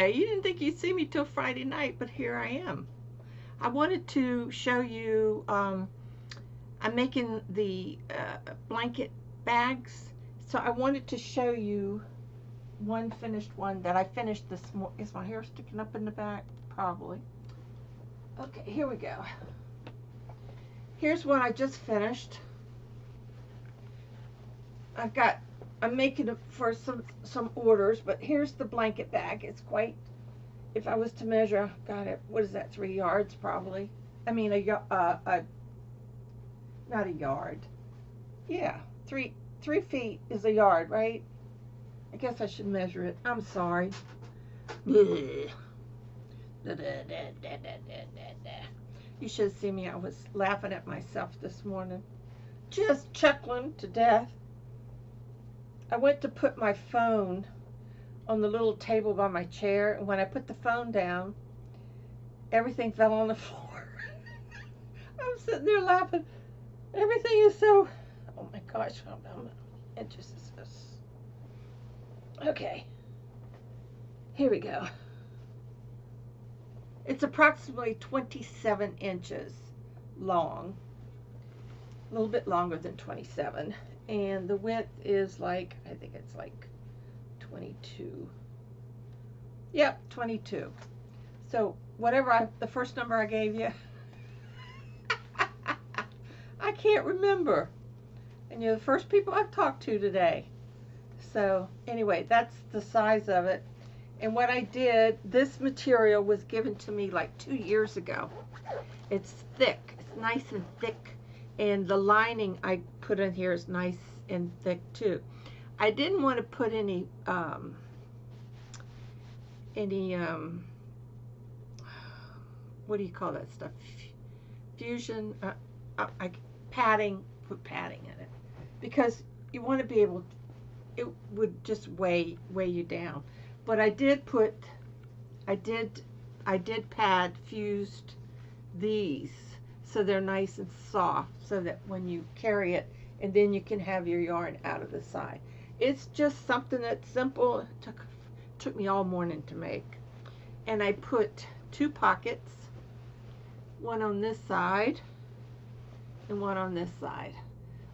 Hi, you didn't think you'd see me till Friday night, but here I am. I wanted to show you, um, I'm making the uh, blanket bags, so I wanted to show you one finished one that I finished this morning. Is my hair sticking up in the back? Probably. Okay, here we go. Here's what I just finished. I've got I'm making it for some some orders, but here's the blanket bag. It's quite. If I was to measure, got it. What is that? Three yards, probably. I mean, a uh, a not a yard. Yeah, three three feet is a yard, right? I guess I should measure it. I'm sorry. You should see me. I was laughing at myself this morning, just chuckling to death. I went to put my phone on the little table by my chair, and when I put the phone down, everything fell on the floor. I'm sitting there laughing. Everything is so. Oh my gosh, inches is? Okay. Here we go. It's approximately 27 inches long, a little bit longer than 27 and the width is like I think it's like 22 yep 22 so whatever I the first number I gave you. I can't remember. And you're the first people I've talked to today. So anyway that's the size of it. And what I did this material was given to me like two years ago. It's thick. It's nice and thick and the lining I put in here is nice and thick too. I didn't want to put any um, any um, what do you call that stuff? Fusion, uh, uh, I, padding, put padding in it because you want to be able. To, it would just weigh weigh you down, but I did put, I did, I did pad fused these so they're nice and soft so that when you carry it and then you can have your yarn out of the side. It's just something that's simple. It took, took me all morning to make. And I put two pockets, one on this side and one on this side.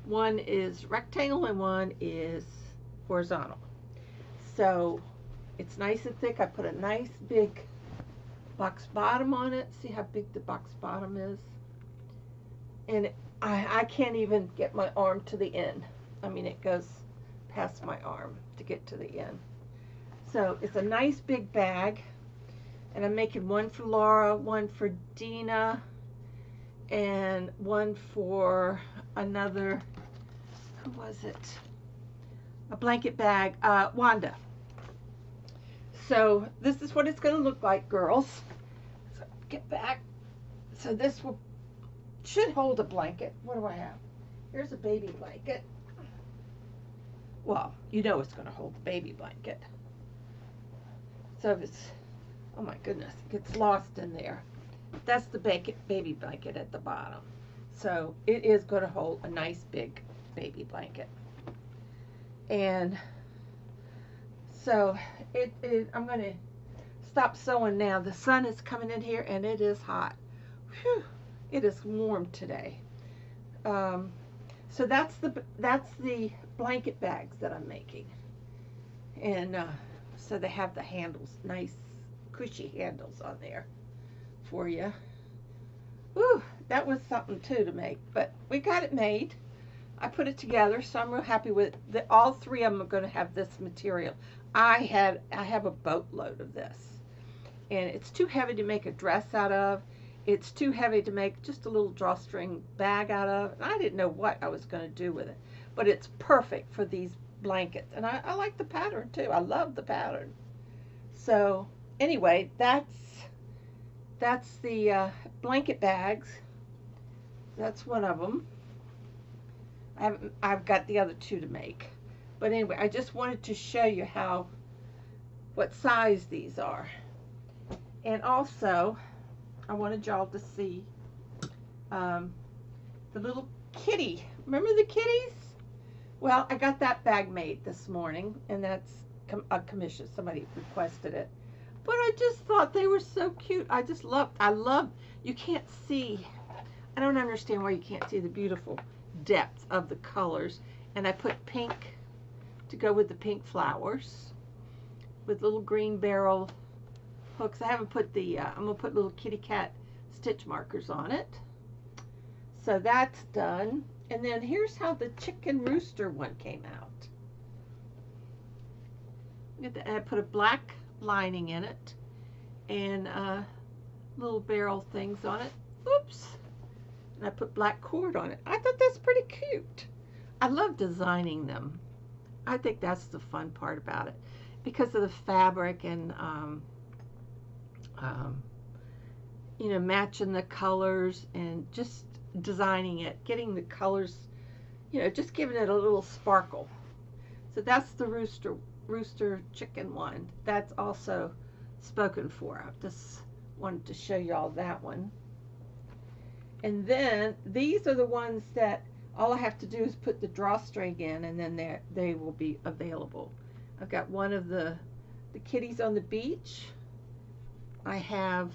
One is rectangle and one is horizontal. So it's nice and thick. I put a nice big box bottom on it. See how big the box bottom is? And I, I can't even get my arm to the end. I mean, it goes past my arm to get to the end. So it's a nice big bag. And I'm making one for Laura, one for Dina, and one for another, who was it? A blanket bag, uh, Wanda. So this is what it's going to look like, girls. So get back. So this will should hold a blanket. What do I have? Here's a baby blanket. Well, you know it's going to hold the baby blanket. So if it's, oh my goodness, it gets lost in there. That's the baby blanket at the bottom. So it is going to hold a nice big baby blanket. And so it, it I'm going to stop sewing now. The sun is coming in here and it is hot. Whew. It is warm today. Um, so that's the that's the blanket bags that I'm making. And uh, so they have the handles, nice cushy handles on there for you. Ooh, that was something too to make, but we got it made. I put it together, so I'm real happy with it. The, all three of them are going to have this material. I had I have a boatload of this, and it's too heavy to make a dress out of it's too heavy to make just a little drawstring bag out of. And I didn't know what I was going to do with it. But it's perfect for these blankets. And I, I like the pattern too. I love the pattern. So anyway, that's that's the uh, blanket bags. That's one of them. I haven't, I've got the other two to make. But anyway, I just wanted to show you how, what size these are. And also, I wanted y'all to see um, the little kitty. Remember the kitties? Well, I got that bag made this morning, and that's a commission. Somebody requested it. but I just thought they were so cute. I just love, I love, you can't see, I don't understand why you can't see the beautiful depth of the colors. And I put pink to go with the pink flowers with little green barrel hooks. I haven't put the, uh, I'm going to put little kitty cat stitch markers on it. So that's done. And then here's how the chicken rooster one came out. I put a black lining in it and uh, little barrel things on it. Oops. And I put black cord on it. I thought that's pretty cute. I love designing them. I think that's the fun part about it because of the fabric and um, um, you know matching the colors and just designing it, getting the colors, you know, just giving it a little sparkle. So that's the rooster rooster chicken one. That's also spoken for. I just wanted to show y'all that one. And then these are the ones that all I have to do is put the drawstring in and then they they will be available. I've got one of the the kitties on the beach. I have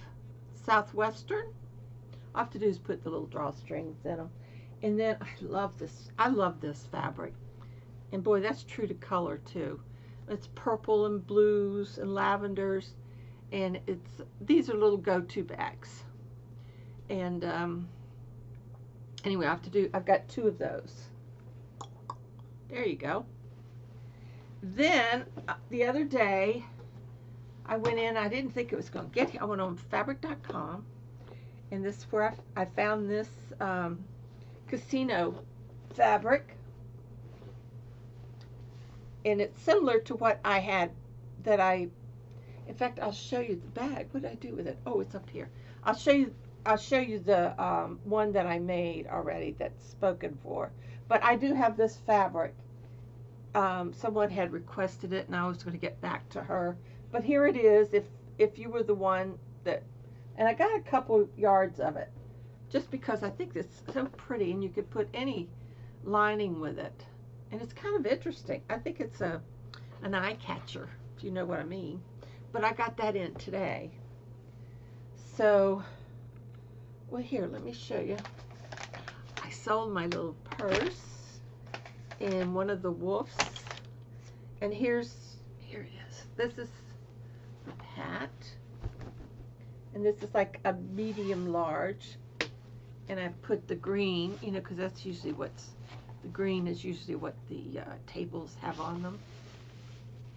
Southwestern. All I have to do is put the little drawstrings in them. And then I love this. I love this fabric. And boy, that's true to color too. It's purple and blues and lavenders. And it's these are little go-to bags. And um, anyway, I have to do, I've got two of those. There you go. Then uh, the other day, I went in, I didn't think it was going to get here. I went on fabric.com and this is where I, I found this um, casino fabric. And it's similar to what I had that I in fact I'll show you the bag. What did I do with it? Oh it's up here. I'll show you I'll show you the um, one that I made already that's spoken for. But I do have this fabric. Um, someone had requested it and I was going to get back to her but here it is if if you were the one that and I got a couple yards of it just because I think it's so pretty and you could put any lining with it and it's kind of interesting. I think it's a an eye catcher, if you know what I mean. But I got that in today. So, well here, let me show you. I sold my little purse in one of the wolves. And here's, here it is. This is hat. And this is like a medium large. And I put the green, you know, because that's usually what's the green is usually what the uh, tables have on them.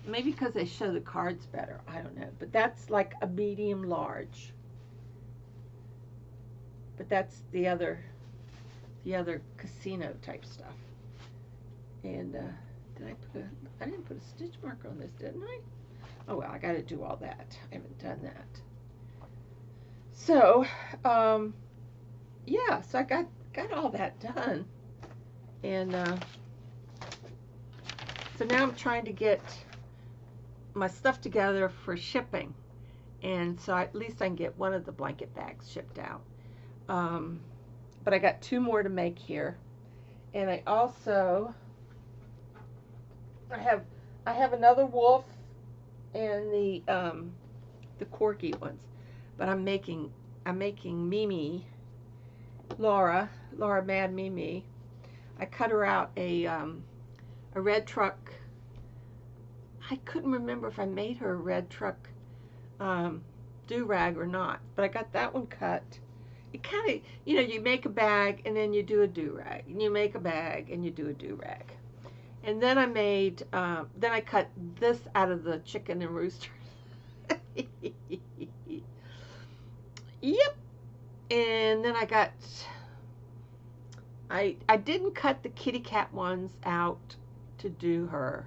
Maybe because they show the cards better. I don't know. But that's like a medium large. But that's the other, the other casino type stuff. And uh, did I put a, I didn't put a stitch marker on this, didn't I? Oh well, I got to do all that. I haven't done that. So, um, yeah, so I got, got all that done. And uh, so now I'm trying to get my stuff together for shipping. And so at least I can get one of the blanket bags shipped out. Um, but I got two more to make here. And I also, I have, I have another wolf and the, um, the corky ones. But I'm making, I'm making Mimi, Laura, Laura Mad Mimi, I cut her out a, um, a red truck. I couldn't remember if I made her a red truck um, do-rag or not, but I got that one cut. It kind of, you know, you make a bag and then you do a do-rag, and you make a bag and you do a do-rag. And then I made, um, then I cut this out of the chicken and rooster. yep. And then I got I, I didn't cut the kitty cat ones out to do her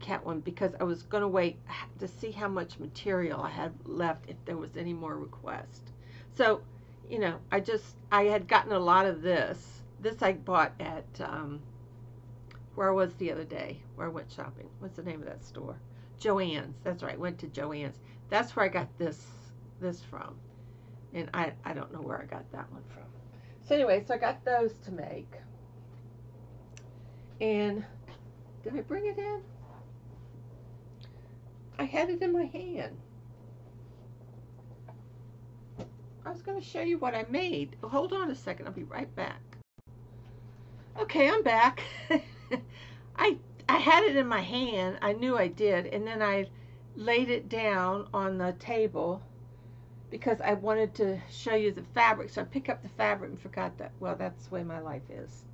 cat one because I was going to wait to see how much material I had left if there was any more request. So, you know, I just, I had gotten a lot of this. This I bought at, um, where I was the other day, where I went shopping. What's the name of that store? Joann's. That's right. Went to Joann's. That's where I got this, this from. And I, I don't know where I got that one from. So anyway, so I got those to make. And did I bring it in? I had it in my hand. I was going to show you what I made. Hold on a second. I'll be right back. Okay, I'm back. I I had it in my hand. I knew I did, and then I laid it down on the table because I wanted to show you the fabric. So I picked up the fabric and forgot that. Well, that's the way my life is.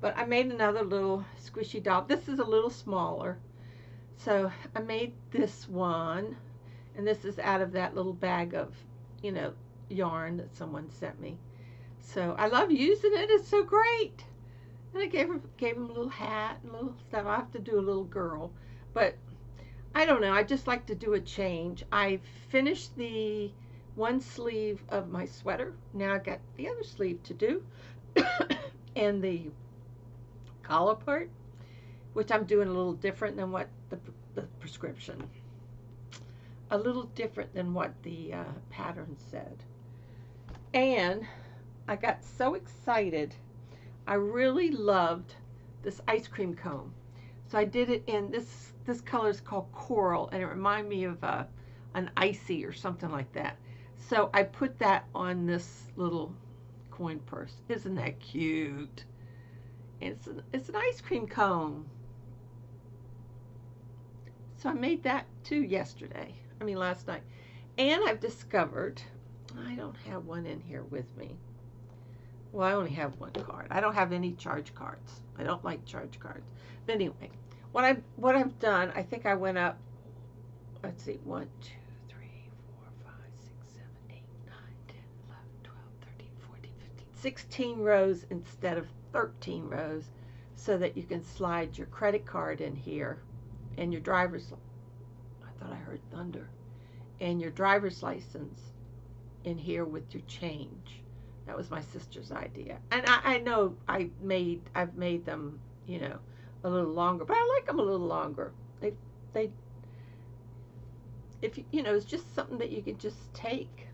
But I made another little squishy doll. This is a little smaller. So I made this one, and this is out of that little bag of, you know, yarn that someone sent me. So I love using it. It's so great. And I gave him gave him a little hat and little stuff. I have to do a little girl, but I don't know. I just like to do a change. I finished the one sleeve of my sweater. Now I got the other sleeve to do, and the collar part, which I'm doing a little different than what the, the prescription. A little different than what the uh, pattern said. And I got so excited I really loved this ice cream cone. So I did it in this this color is called coral and it reminded me of a, uh, an icy or something like that. So I put that on this little coin purse. Isn't that cute? It's an, it's an ice cream cone. So I made that too yesterday. I mean last night. And I've discovered, I don't have one in here with me. Well, I only have one card. I don't have any charge cards. I don't like charge cards. But anyway, what I what I've done, I think I went up. Let's see, one, two, three, four, five, six, seven, eight, nine, ten, eleven, twelve, thirteen, fourteen, fifteen, sixteen rows instead of thirteen rows, so that you can slide your credit card in here, and your driver's. I thought I heard thunder, and your driver's license in here with your change that was my sister's idea, and I, I know I made I've made them you know a little longer, but I like them a little longer. They they if you, you know it's just something that you can just take.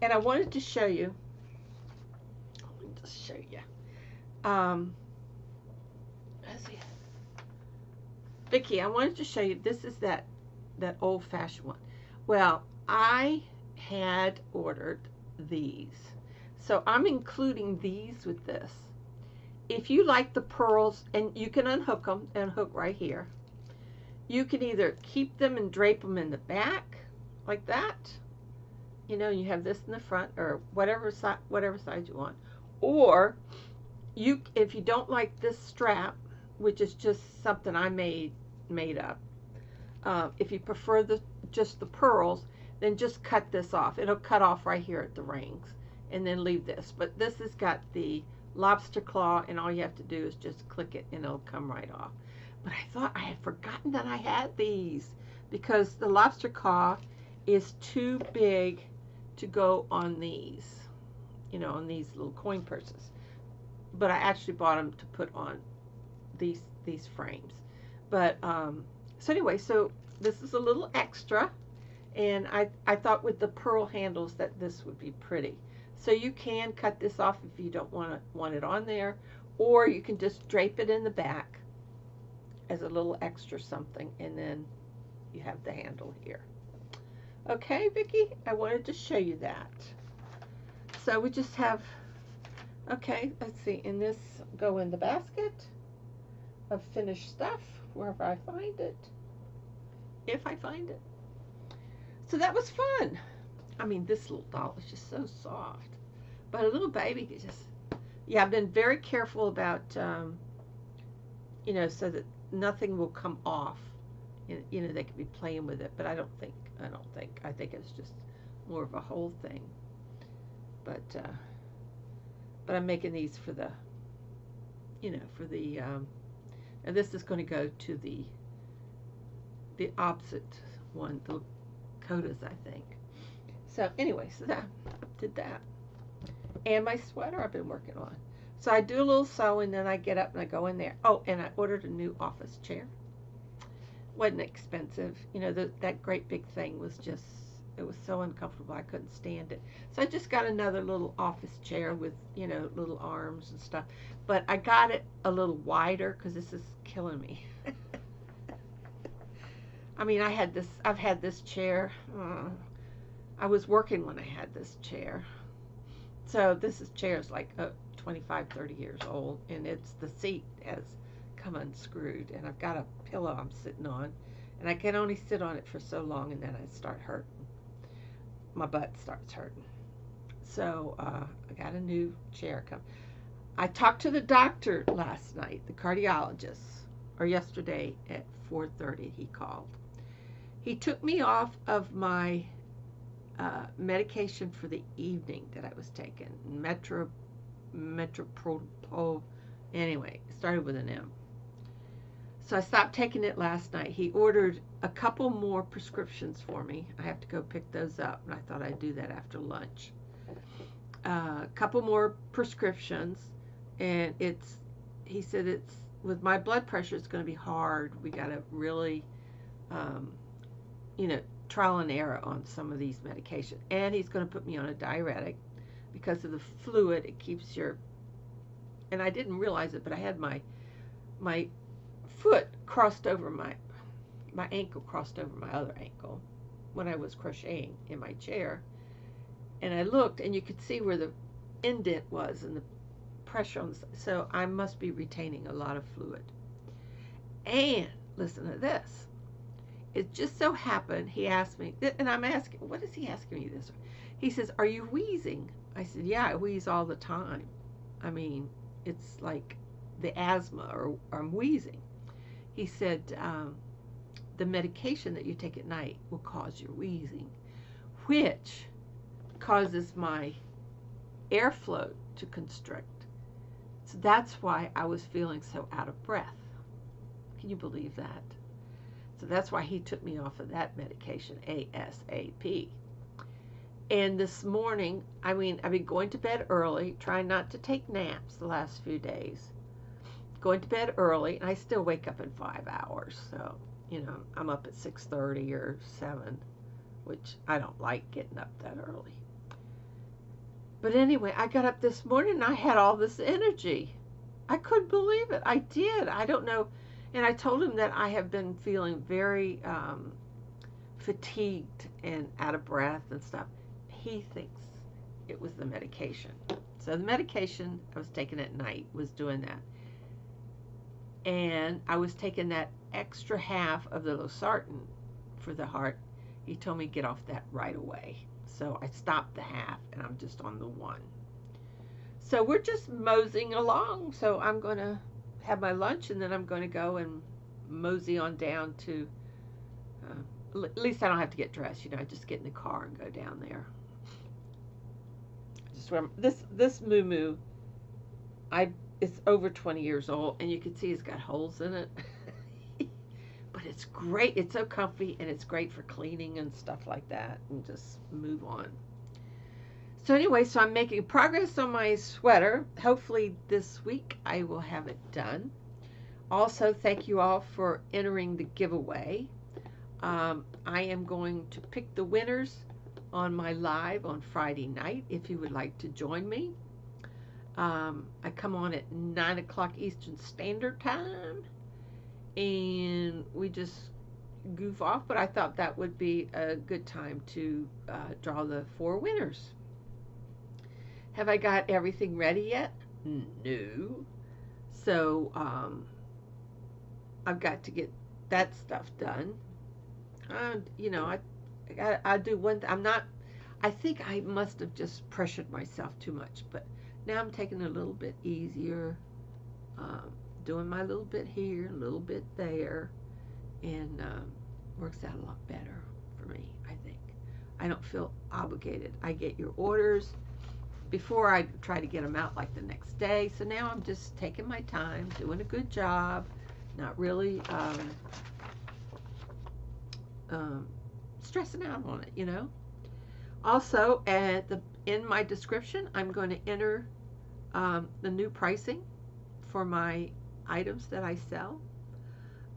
And I wanted to show you. Let me just show you. Um, let's see. Vicki, I wanted to show you. This is that that old-fashioned one. Well, I had ordered these so I'm including these with this. If you like the pearls, and you can unhook them, unhook right here. You can either keep them and drape them in the back, like that. You know, you have this in the front, or whatever side, whatever side you want. Or, you, if you don't like this strap, which is just something I made made up. Uh, if you prefer the just the pearls, then just cut this off. It'll cut off right here at the rings and then leave this. But this has got the lobster claw and all you have to do is just click it and it'll come right off. But I thought I had forgotten that I had these because the lobster claw is too big to go on these, you know, on these little coin purses. But I actually bought them to put on these these frames. But um, so anyway, so this is a little extra, and I I thought with the pearl handles that this would be pretty. So you can cut this off if you don't want, to, want it on there, or you can just drape it in the back as a little extra something, and then you have the handle here. Okay, Vicki, I wanted to show you that. So we just have, okay, let's see, in this go in the basket of finished stuff, wherever I find it, if I find it. So that was fun. I mean, this little doll is just so soft. But a little baby could just, yeah, I've been very careful about, um, you know, so that nothing will come off. You know, they could be playing with it, but I don't think, I don't think, I think it's just more of a whole thing. But, uh, but I'm making these for the, you know, for the, um, and this is going to go to the, the opposite one, the Codas, I think. So anyway, so that did that. And my sweater I've been working on. So I do a little sewing, then I get up and I go in there. Oh, and I ordered a new office chair. Wasn't expensive. You know, the, that great big thing was just, it was so uncomfortable. I couldn't stand it. So I just got another little office chair with, you know, little arms and stuff. But I got it a little wider because this is killing me. I mean, I had this, I've had this chair. Uh, I was working when I had this chair. So this is chair's like uh, 25, 30 years old, and it's the seat has come unscrewed, and I've got a pillow I'm sitting on, and I can only sit on it for so long, and then I start hurting. My butt starts hurting. So uh, I got a new chair come. I talked to the doctor last night, the cardiologist, or yesterday at 4:30. He called. He took me off of my uh, medication for the evening that I was taking, Metro, Metropro, anyway, started with an M. So I stopped taking it last night. He ordered a couple more prescriptions for me. I have to go pick those up, and I thought I'd do that after lunch. Uh, a couple more prescriptions, and it's, he said it's, with my blood pressure, it's going to be hard. We got to really, um, you know, trial and error on some of these medications. And he's going to put me on a diuretic because of the fluid. It keeps your, and I didn't realize it, but I had my, my foot crossed over my my ankle crossed over my other ankle when I was crocheting in my chair. And I looked and you could see where the indent was and the pressure on the so I must be retaining a lot of fluid. And listen to this. It just so happened he asked me and I'm asking what is he asking me this? He says, Are you wheezing? I said, Yeah, I wheeze all the time. I mean, it's like the asthma or, or I'm wheezing he said um, the medication that you take at night will cause your wheezing, which causes my airflow to constrict. So that's why I was feeling so out of breath. Can you believe that? So that's why he took me off of that medication ASAP. And this morning, I mean, I've been going to bed early, trying not to take naps the last few days going to bed early, and I still wake up in five hours. So, you know, I'm up at 6.30 or 7, which I don't like getting up that early. But anyway, I got up this morning and I had all this energy. I couldn't believe it. I did. I don't know. And I told him that I have been feeling very um, fatigued and out of breath and stuff. He thinks it was the medication. So the medication I was taking at night was doing that and I was taking that extra half of the losartan for the heart. He told me get off that right away. So I stopped the half and I'm just on the one. So we're just moseying along. So I'm going to have my lunch and then I'm going to go and mosey on down to, uh, at least I don't have to get dressed. You know, I just get in the car and go down there. Just remember, this, this moo I it's over 20 years old and you can see it's got holes in it but it's great it's so comfy and it's great for cleaning and stuff like that and just move on so anyway so i'm making progress on my sweater hopefully this week i will have it done also thank you all for entering the giveaway um, i am going to pick the winners on my live on friday night if you would like to join me um, I come on at 9 o'clock Eastern Standard Time. And we just goof off, but I thought that would be a good time to uh, draw the four winners. Have I got everything ready yet? No. So, um, I've got to get that stuff done. And, you know, I, I, I do one, I'm not, I think I must have just pressured myself too much, but now I'm taking it a little bit easier, um, doing my little bit here, a little bit there, and um, works out a lot better for me, I think. I don't feel obligated. I get your orders before I try to get them out like the next day. So now I'm just taking my time, doing a good job, not really um, um, stressing out on it, you know. Also, at the in my description, I'm going to enter um, the new pricing for my items that I sell.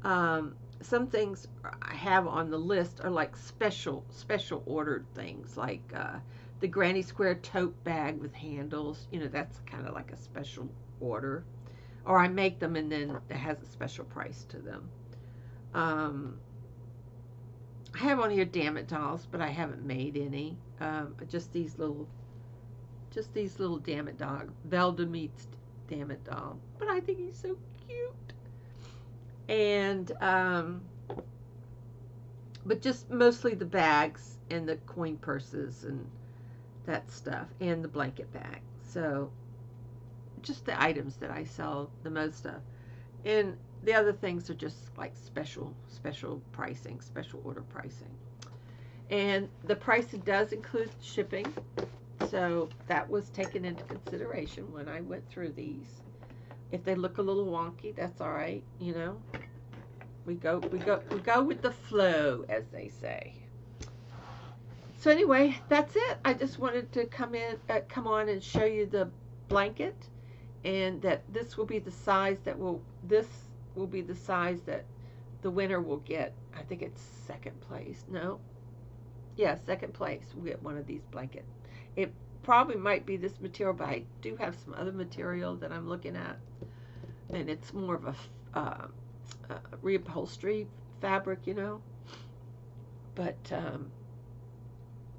Um, some things I have on the list are like special, special ordered things, like uh, the Granny Square tote bag with handles. You know, that's kind of like a special order. Or I make them and then it has a special price to them. Um, I have on here Dammit dolls, but I haven't made any. Um, just these little, just these little Dammit dog. Velda meets Dammit doll, but I think he's so cute. And um, but just mostly the bags and the coin purses and that stuff, and the blanket bag. So just the items that I sell the most of. And the other things are just like special, special pricing, special order pricing. And the price does include shipping. So that was taken into consideration when I went through these. If they look a little wonky, that's all right, you know. We go we go we go with the flow as they say. So anyway, that's it. I just wanted to come in uh, come on and show you the blanket and that this will be the size that will this will be the size that the winner will get. I think it's second place. No. Yeah, second place will get one of these blankets. It probably might be this material, but I do have some other material that I'm looking at. And it's more of a uh, uh, reupholstery fabric, you know. But, um,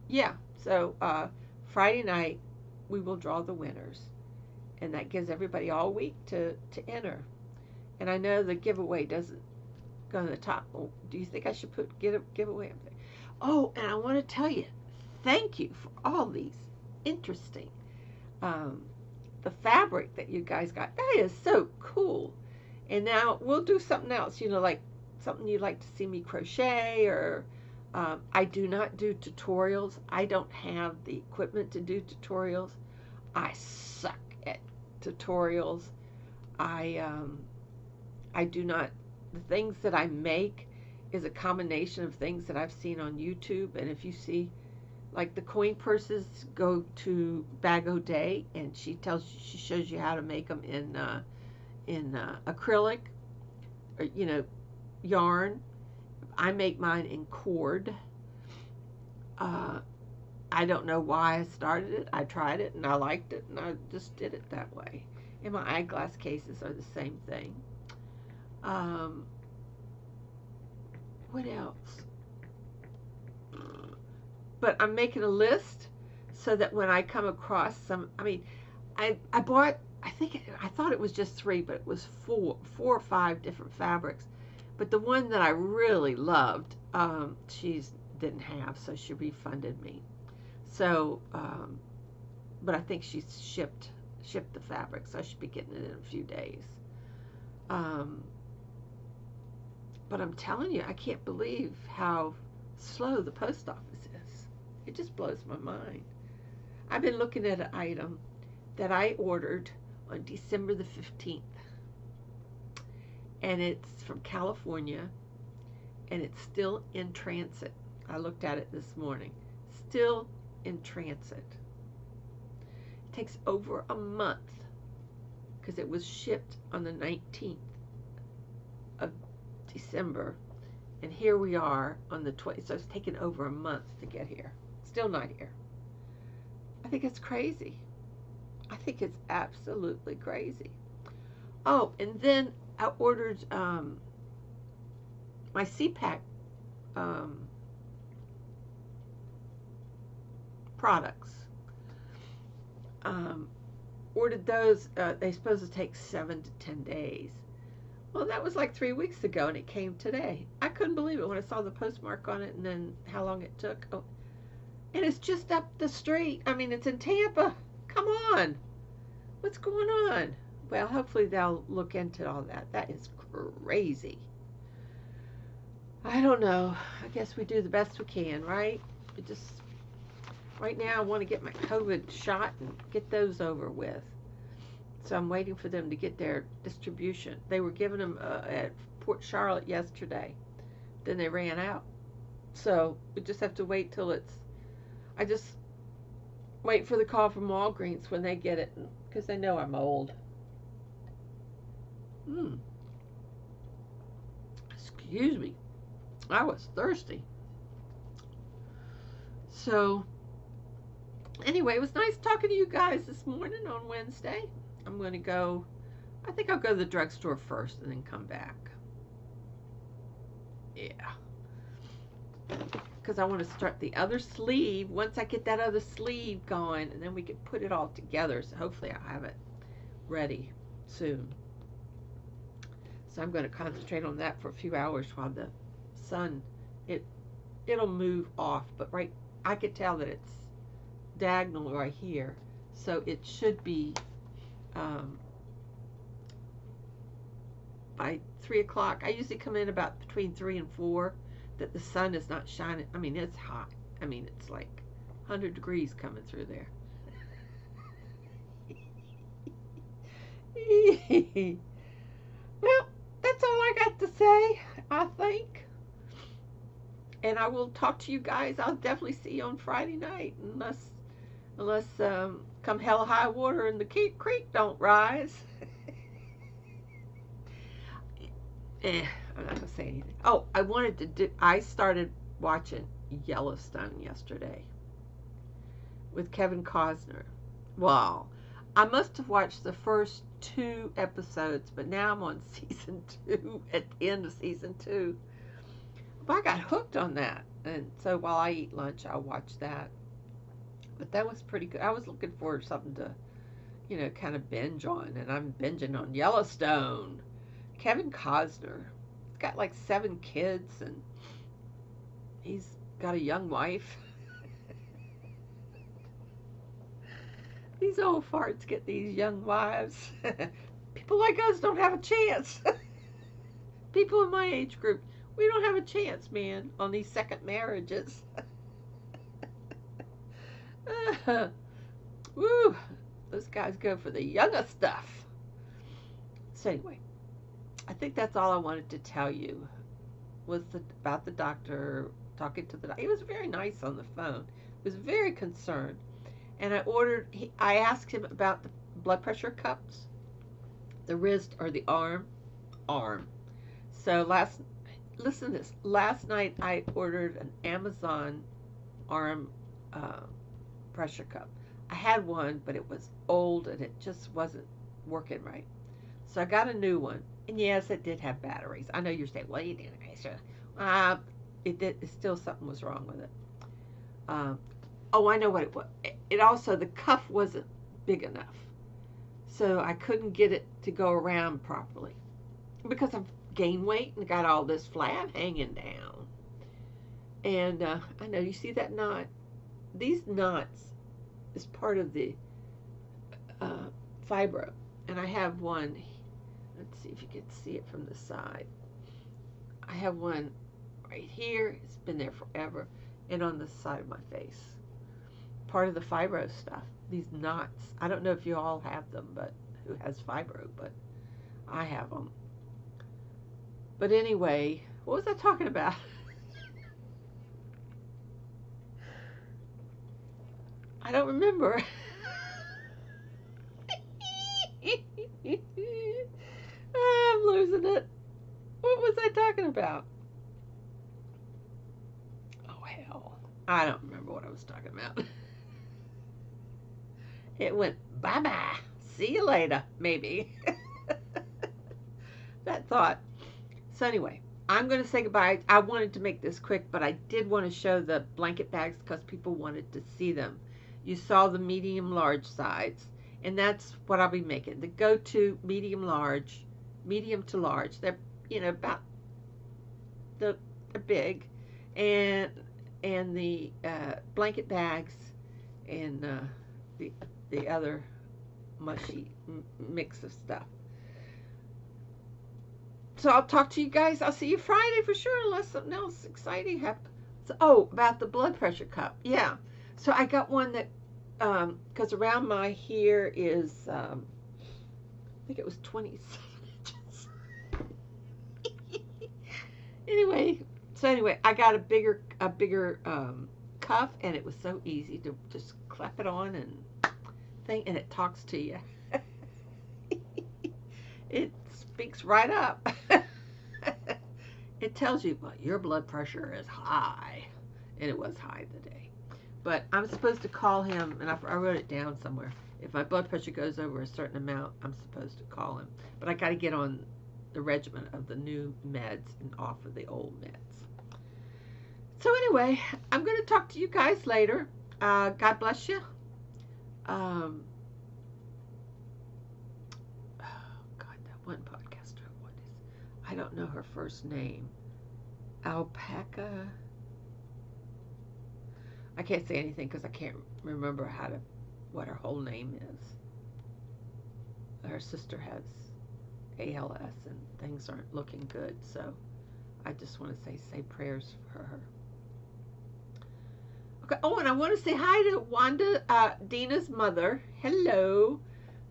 yeah, so uh, Friday night we will draw the winners and that gives everybody all week to, to enter. And I know the giveaway doesn't go to the top. Well, do you think I should put get a giveaway up there? Oh, and I want to tell you, thank you for all these interesting, um, the fabric that you guys got. That is so cool. And now we'll do something else, you know, like something you'd like to see me crochet or um, I do not do tutorials. I don't have the equipment to do tutorials. I suck at tutorials. I um, I do not the things that I make is a combination of things that I've seen on YouTube. And if you see, like the coin purses, go to Bag O Day, and she tells you, she shows you how to make them in uh, in uh, acrylic, or you know, yarn. I make mine in cord. Uh, I don't know why I started it. I tried it and I liked it and I just did it that way. And my eyeglass cases are the same thing. Um, what else? But I'm making a list so that when I come across some, I mean, I, I bought, I think, I thought it was just three, but it was four, four or five different fabrics. But the one that I really loved, um, she didn't have, so she refunded me. So, um, but I think she's shipped shipped the fabric, so I should be getting it in a few days. Um, but I'm telling you, I can't believe how slow the post office is. It just blows my mind. I've been looking at an item that I ordered on December the 15th. And it's from California and it's still in transit. I looked at it this morning. Still in transit. It takes over a month because it was shipped on the 19th of December. And here we are on the 20th. So it's taken over a month to get here. Still not here. I think it's crazy. I think it's absolutely crazy. Oh, and then I ordered um, my CPAP um, products. Um, ordered those, uh, they supposed to take seven to ten days. Well, that was like three weeks ago, and it came today. I couldn't believe it when I saw the postmark on it, and then how long it took. Oh, and it's just up the street. I mean, it's in Tampa. Come on, what's going on? Well, hopefully they'll look into all that. That is crazy. I don't know. I guess we do the best we can, right? We just right now I want to get my COVID shot and get those over with. So I'm waiting for them to get their distribution. They were giving them uh, at Port Charlotte yesterday. Then they ran out. So we just have to wait till it's. I just wait for the call from Walgreens when they get it because they know I'm old. Hmm. Excuse me. I was thirsty. So anyway, it was nice talking to you guys this morning on Wednesday. I'm going to go, I think I'll go to the drugstore first and then come back. Yeah. because I want to start the other sleeve once I get that other sleeve going and then we can put it all together so hopefully I'll have it ready soon so I'm going to concentrate on that for a few hours while the sun it it'll move off but right I could tell that it's diagonal right here so it should be um, by three o'clock I usually come in about between three and four that the sun is not shining. I mean, it's hot. I mean, it's like 100 degrees coming through there. that's all I got to say, I think. And I will talk to you guys. I'll definitely see you on Friday night, unless, unless um, come hell high water and the creek don't rise. eh. I'm not gonna say anything. Oh, I wanted to do. I started watching Yellowstone yesterday with Kevin Costner. Wow. I must have watched the first two episodes, but now I'm on season two. At the end of season two, but I got hooked on that, and so while I eat lunch, I'll watch that. But that was pretty good. I was looking for something to, you know, kind of binge on, and I'm binging on Yellowstone. Kevin Costner He's got like seven kids and he's got a young wife. these old farts get these young wives. People like us don't have a chance. People in my age group, we don't have a chance, man, on these second marriages. uh, woo, those guys go for the younger stuff. So anyway, I think that's all I wanted to tell you was the, about the doctor talking to the doctor. He was very nice on the phone. He was very concerned. And I ordered, he, I asked him about the blood pressure cups, the wrist or the arm, arm. So last, listen this. Last night I ordered an Amazon arm uh, pressure cup. I had one, but it was old and it just wasn't working right. So I got a new one. And yes, it did have batteries. I know you're saying, well, you didn't. Uh, it did. Still something was wrong with it. Um, oh, I know what it was. It also the cuff wasn't big enough, so I couldn't get it to go around properly because I've gained weight and got all this flab hanging down. And uh, I know you see that knot. These knots is part of the uh, fibro, and I have one Let's see if you can see it from the side. I have one right here. It's been there forever. And on the side of my face. Part of the fibro stuff. These knots. I don't know if you all have them, but who has fibro, but I have them. But anyway, what was I talking about? I don't remember. I'm losing it. What was I talking about? Oh, hell. I don't remember what I was talking about. it went bye bye. See you later, maybe. that thought. So, anyway, I'm going to say goodbye. I wanted to make this quick, but I did want to show the blanket bags because people wanted to see them. You saw the medium large size, and that's what I'll be making. The go to medium large medium to large. They're you know about the big, and and the uh, blanket bags and uh, the the other mushy mix of stuff. So I'll talk to you guys. I'll see you Friday for sure, unless something else exciting happens. Oh, about the blood pressure cup. Yeah. So I got one that, because um, around my here is, um, I think it was 27 inches. anyway, so anyway, I got a bigger a bigger um, cuff, and it was so easy to just clap it on and thing, and it talks to you. it speaks right up. it tells you, well, your blood pressure is high, and it was high today. But I'm supposed to call him, and I, I wrote it down somewhere. If my blood pressure goes over a certain amount, I'm supposed to call him. But I got to get on the regimen of the new meds and off of the old meds. So anyway, I'm going to talk to you guys later. Uh, God bless you. Um, oh God, that one podcaster. What is? I don't know her first name. Alpaca. I can't say anything because I can't remember how to what her whole name is. Her sister has ALS and things aren't looking good, so I just want to say say prayers for her. Okay. Oh, and I want to say hi to Wanda, uh, Dina's mother. Hello.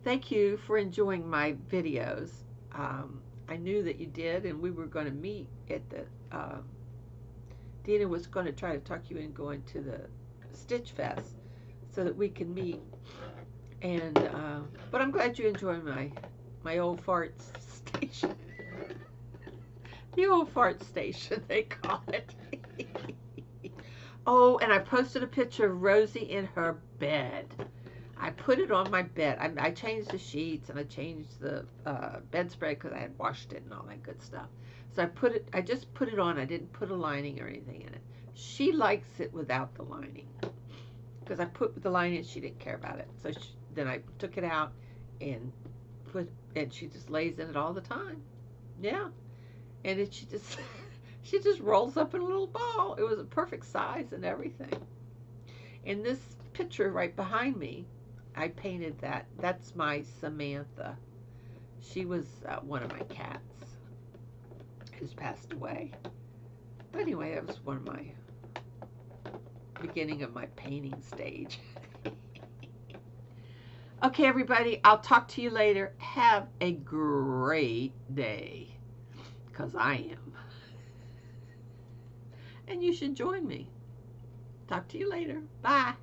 Thank you for enjoying my videos. Um, I knew that you did, and we were going to meet at the. Uh, Dina was going to try to talk you in going to the Stitch Fest so that we can meet. And uh, but I'm glad you enjoy my my old fart station. the old fart station they call it. oh, and I posted a picture of Rosie in her bed. I put it on my bed. I, I changed the sheets and I changed the uh, bedspread because I had washed it and all that good stuff. So I put it. I just put it on. I didn't put a lining or anything in it. She likes it without the lining because I put the lining. She didn't care about it. So she, then I took it out and put. And she just lays in it all the time. Yeah, and then she just she just rolls up in a little ball. It was a perfect size and everything. In this picture right behind me, I painted that. That's my Samantha. She was uh, one of my cats who's passed away. But anyway, that was one of my beginning of my painting stage. okay, everybody, I'll talk to you later. Have a great day, because I am. And you should join me. Talk to you later. Bye.